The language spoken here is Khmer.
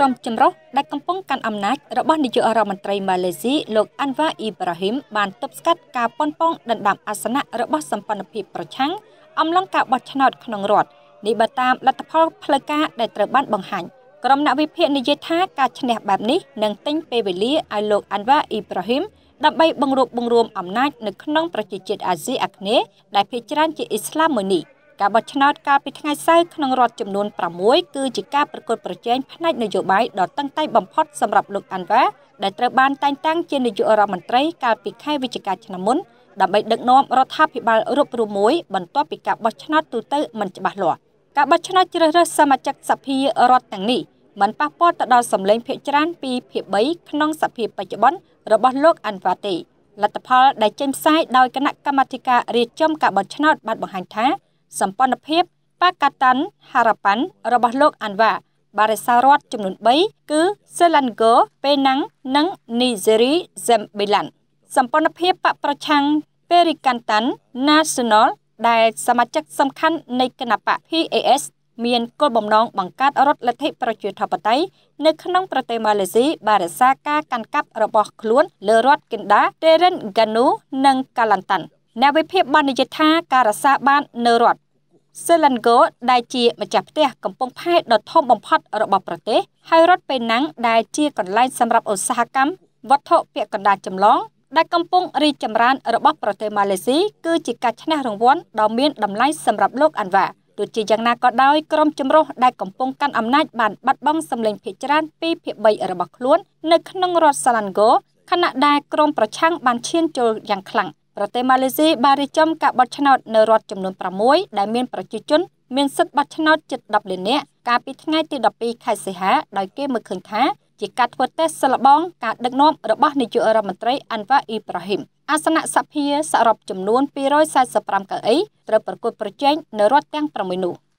ក្រុមចម្រុះដែលកំពុងកាន់អំណាចរបស់នាយករដ្ឋមន្ត្រីម៉ាឡេស៊ីលោកអាន់វ៉ាអ៊ីប្រាហ៊ីមបានទប់ស្កាត់ការប៉ុនប៉ងដណ្ដើមអាសនៈរបស់សម្ព័ន្ធភាពប្រឆាំងអំឡុងការបោះឆ្នោតក្នុងរដ្ឋនេះបើតាមលទ្ធផលផ្លូវការដែលត្រូវបានបង្ហាញក្រុមអ្នកវិភាគនិយាយថាការឈ្នះបែបនេះនឹងទិញពេលវេលាឲ្យលោកអាន់វ៉ាអ៊ីប្រាហ៊ីមដើម្បីបង្រួបបង្រួមអំណាចនៅក្នុងប្រជាជាតិអាស៊ីអាគ្នេយ៍ដែលភាគច្រើនជាអ៊ីស្លាមមួយនេះ។ ការបោះឆ្នោតកាលពីថ្ងៃសៅរ៍ក្នុងរដ្ឋចំនួន6គឺជាការប្រកួតប្រជែងផ្នែកនយោបាយដ៏តឹងតែងបំផុតសម្រាប់លោកអាន់វ៉ាដែលត្រូវបានតែងតាំងជានាយករដ្ឋមន្ត្រីកាលពីខែវិច្ឆិកាឆ្នាំមុនដើម្បីដឹកនាំរដ្ឋាភិបាលរូបរួមមួយបន្ទាប់ពីការបោះឆ្នោតទូទៅមិនច្បាស់លាស់ការបោះឆ្នោតជ្រើសរើសសមាជិកសភារដ្ឋទាំងនេះមិនប៉ះពាល់ទៅដល់សម្លេងភាគច្រើនពីភាគ3ក្នុងសភាបច្ចុប្បន្នរបស់លោកអាន់វ៉ាទេលទ្ធផលដែលចេញផ្សាយដោយគណៈកម្មាធិការរៀបចំការបោះឆ្នោតបានបង្ហាញថា សម្ព័ន្ធភាពបាកាតាន់ហារ៉ាប៉ាន់របស់លោកអាន់វ៉ាបារិសារដ្ឋចំនួន3គឺសេឡាន់ហ្គោពេណាំងនិងនីហ្សេរីហ្សេមបេឡាន់សម្ព័ន្ធភាពបកប្រឆាំងពេរីកាន់តាន់ National ដែលសមាជិកសំខាន់នៃគណបក PAS មានគោលបំណងបង្កើតរដ្ឋលទ្ធិប្រជាធិបតេយ្យនៅក្នុងប្រទេសម៉ាឡេស៊ីបារិសាការកាន់កាប់របស់ខ្លួនលើរដ្ឋកិនដា Teren Ganu និង Kalantan អ្នកវិភាគបាននិយាយថាការរក្សាបាននៅរដ្ឋ សេឡាន់ហ្គោដែលជាម្ចាស់ផ្ទះកំពង់ផែដ៏ធំបំផុតរបស់ប្រទេសហើយរដ្ឋពេណាំងដែលជាកន្លែងសម្រាប់ឧស្សាហកម្មវត្ថុពាក់កណ្ដាលចម្លងដែលកំពុងរីកចម្រើនរបស់ប្រទេសម៉ាឡេស៊ីគឺជាការឈ្នះរង្វាន់ដ៏មានតម្លៃសម្រាប់លោកអាន់វ៉ាទោះជាយ៉ាងណាក៏ដោយក្រុមចម្រុះដែលកំពុងកាន់អំណាចបានបាត់បង់សម្លេងភាគច្រើនពីភាគ3របស់ខ្លួននៅក្នុងរដ្ឋសាឡាន់ហ្គោខណៈដែលក្រុមប្រឆាំងបានឈានចូលយ៉ាងខ្លាំង ប្រទេសម៉ាឡេស៊ីបានរៀបចំការបោះឆ្នោតនៅរដ្ឋចំនួន6ដែលមានប្រជាជនមានសិទ្ធិបោះឆ្នោតជិត10លាននាក់កាលពីថ្ងៃទី12ខែសីហាដោយគេមើលឃើញថាជាការធ្វើតេស្តសិលបងការដឹកនាំរបស់នាយករដ្ឋមន្ត្រីអាន់វ៉ាអ៊ីប្រាហ៊ីមអាសនៈសភាសរុបចំនួន245កៅអីត្រូវប្រកួតប្រជែងនៅរដ្ឋទាំង6នោះ។